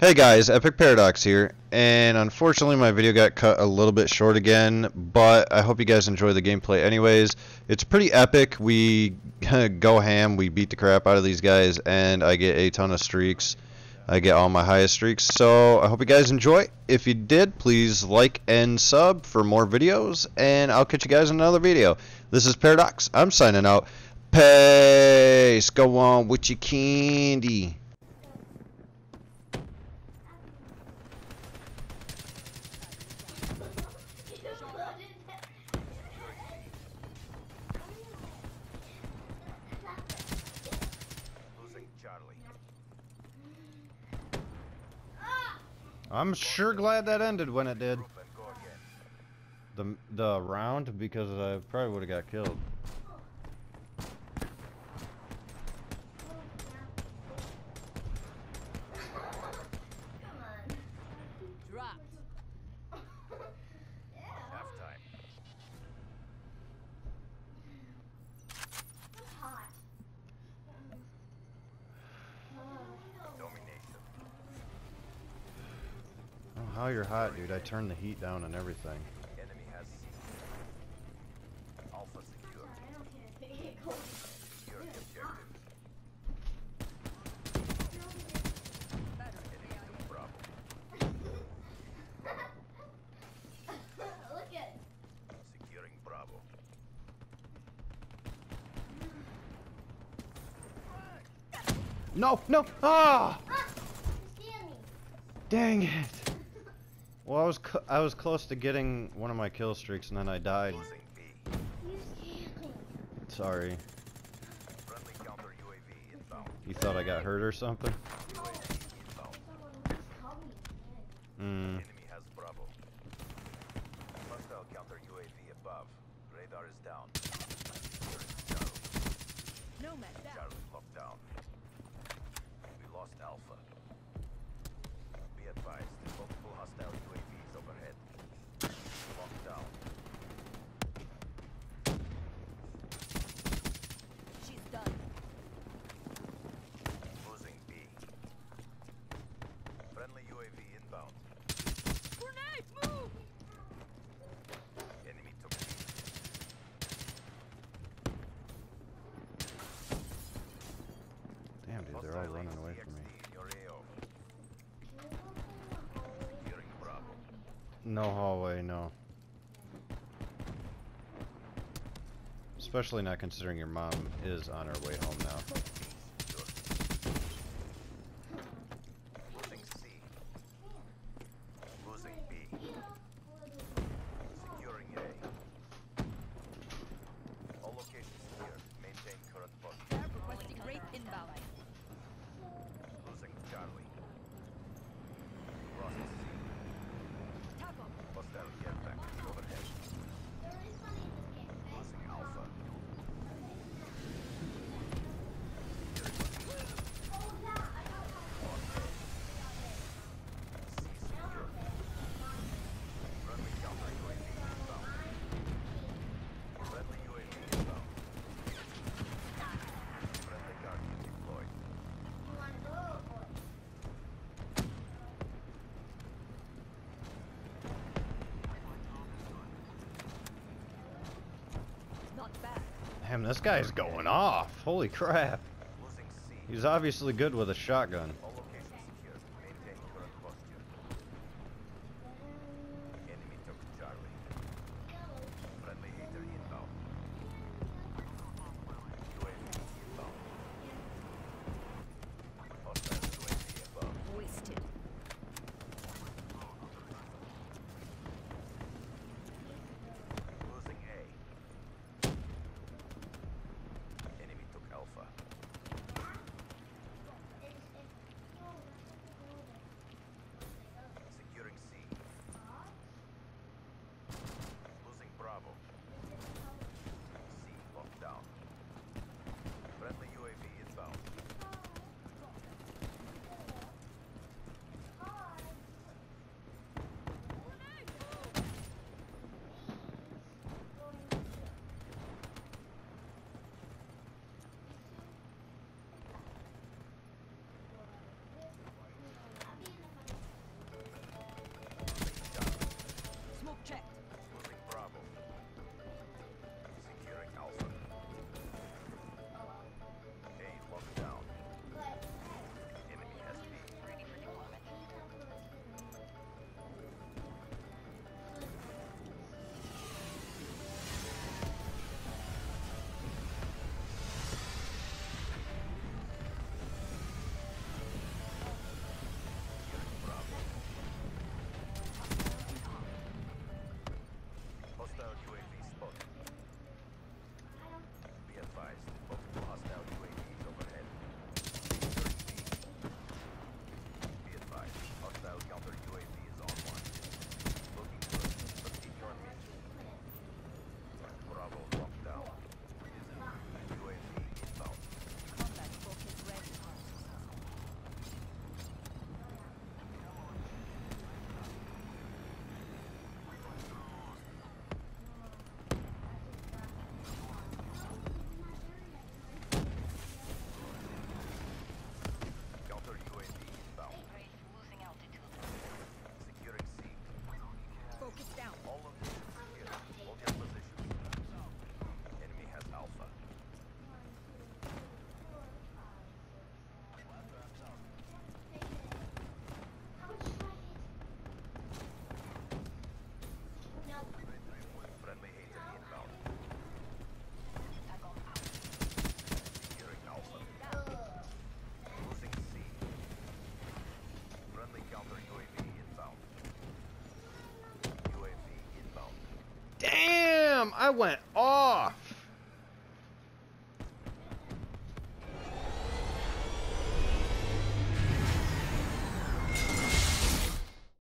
Hey guys, Epic Paradox here, and unfortunately my video got cut a little bit short again, but I hope you guys enjoy the gameplay anyways. It's pretty epic, we go ham, we beat the crap out of these guys, and I get a ton of streaks. I get all my highest streaks, so I hope you guys enjoy. If you did, please like and sub for more videos, and I'll catch you guys in another video. This is Paradox, I'm signing out. Peace, go on with your candy. Charlie. I'm sure glad that ended when it did. Group and go again. The the round because I probably would have got killed. Oh, how you're hot, dude. I turned the heat down and everything. Enemy has Alpha secure. Secure the objective. Enemy took Bravo. Look at Securing Bravo. No, no. Ah! Stanley. Dang it. Well, I was cl- I was close to getting one of my kill streaks and then I died. Losing B. You Stanley. Sorry. Friendly counter UAV inbound. You thought I got hurt or something? UAV inbound. Someone just called me. Hmm. Enemy has Bravo. Hostile counter UAV above. Radar is down. Here is Charlie. Nomad down. Charlie locked down. We lost Alpha. UAV inbound. Grenade, move! Enemy took B. Damn, dude, they're all running away from me. in your AO. Securing Bravo. No hallway, no. Especially not considering your mom is on her way home now. Damn, this guy's going off. Holy crap. He's obviously good with a shotgun. I went off.